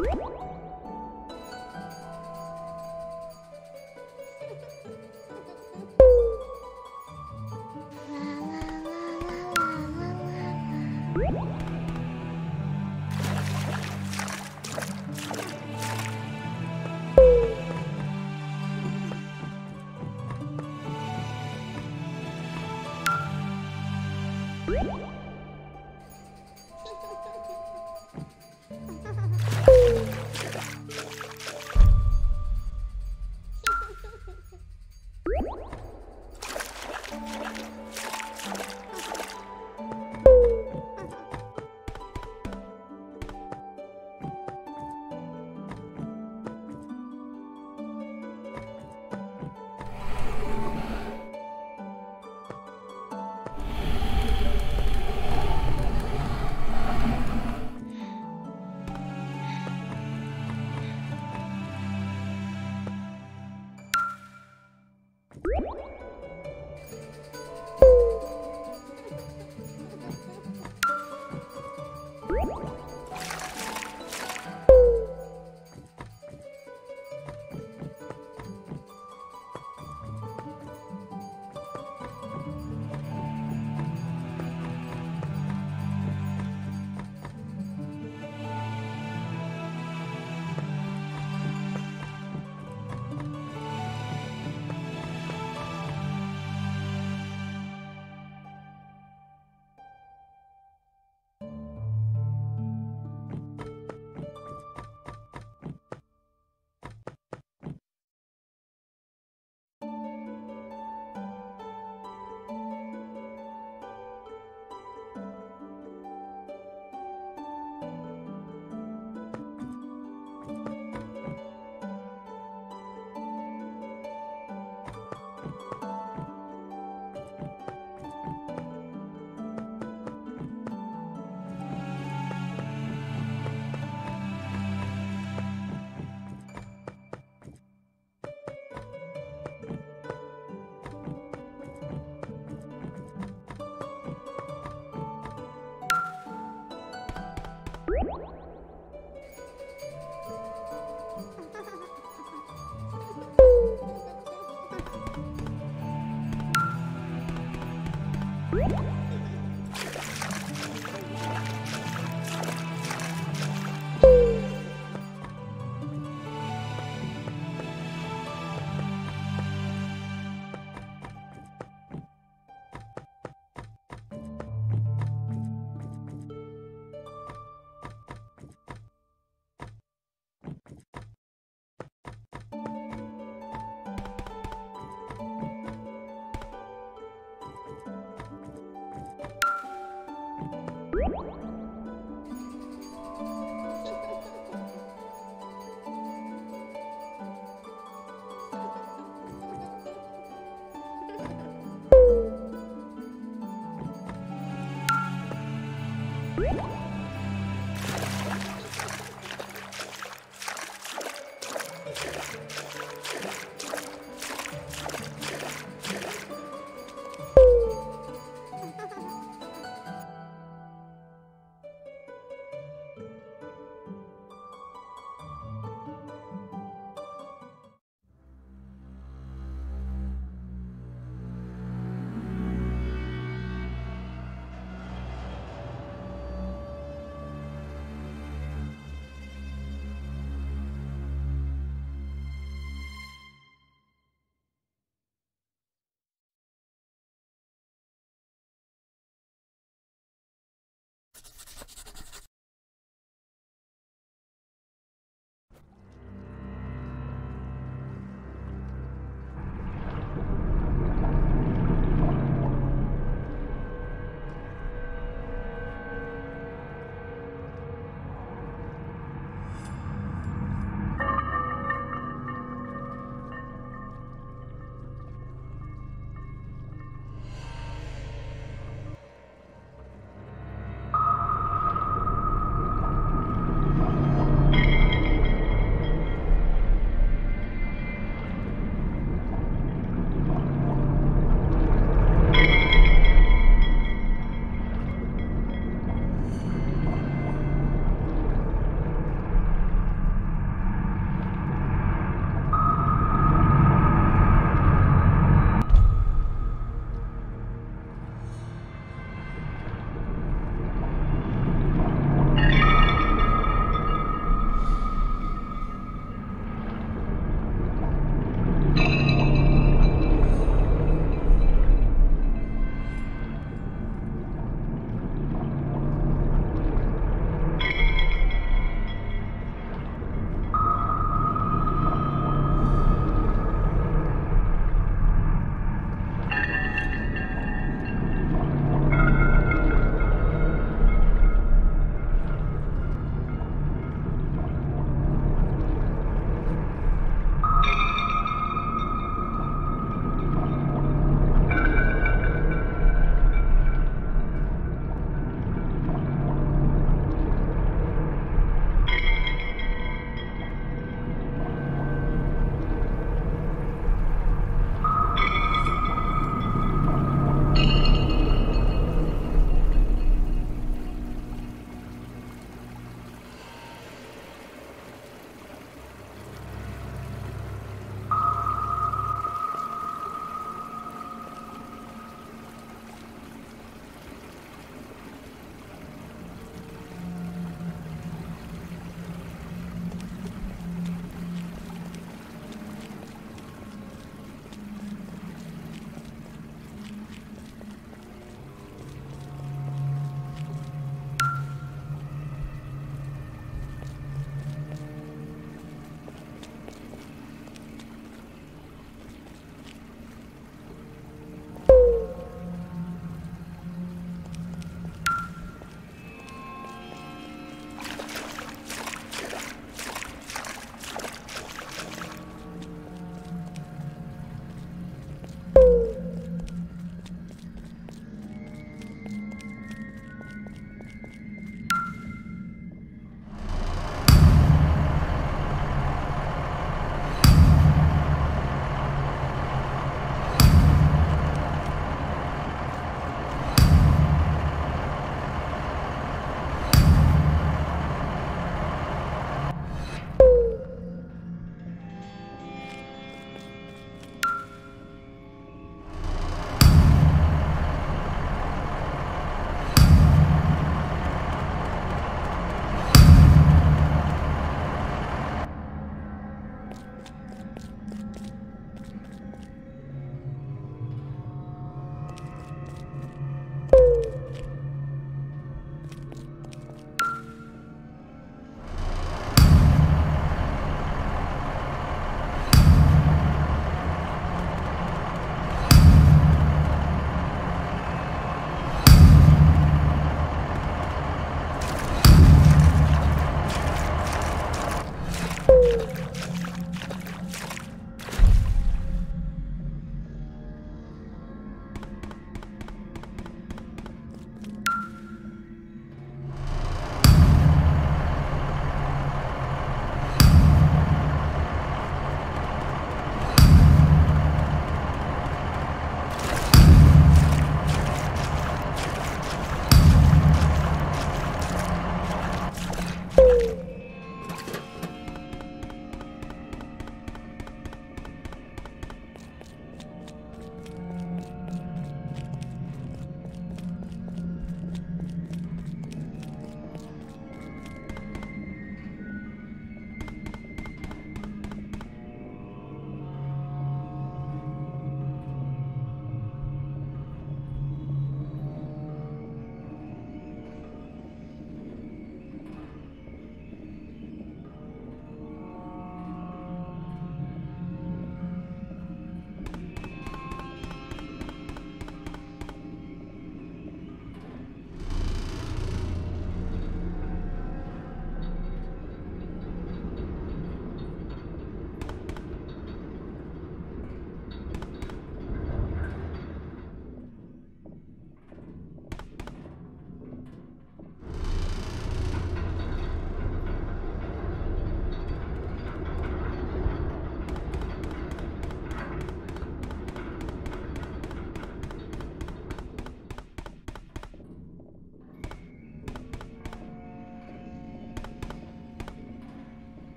you